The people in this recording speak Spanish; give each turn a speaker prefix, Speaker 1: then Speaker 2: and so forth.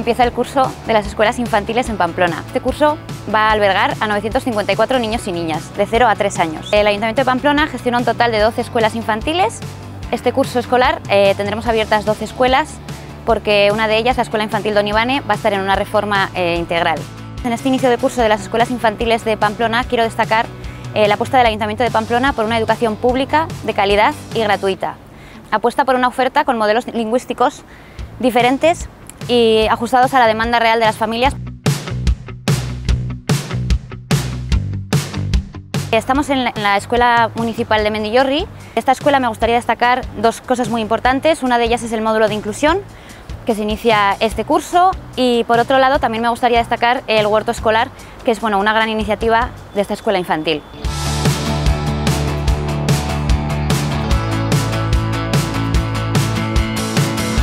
Speaker 1: empieza el curso de las escuelas infantiles en Pamplona. Este curso va a albergar a 954 niños y niñas de 0 a 3 años. El Ayuntamiento de Pamplona gestiona un total de 12 escuelas infantiles. Este curso escolar eh, tendremos abiertas 12 escuelas porque una de ellas, la Escuela Infantil Donibane, va a estar en una reforma eh, integral. En este inicio de curso de las escuelas infantiles de Pamplona quiero destacar eh, la apuesta del Ayuntamiento de Pamplona por una educación pública de calidad y gratuita. Apuesta por una oferta con modelos lingüísticos diferentes y ajustados a la demanda real de las familias. Estamos en la Escuela Municipal de Mendillorri. Esta escuela me gustaría destacar dos cosas muy importantes. Una de ellas es el módulo de inclusión, que se inicia este curso y por otro lado también me gustaría destacar el huerto escolar, que es bueno, una gran iniciativa de esta escuela infantil.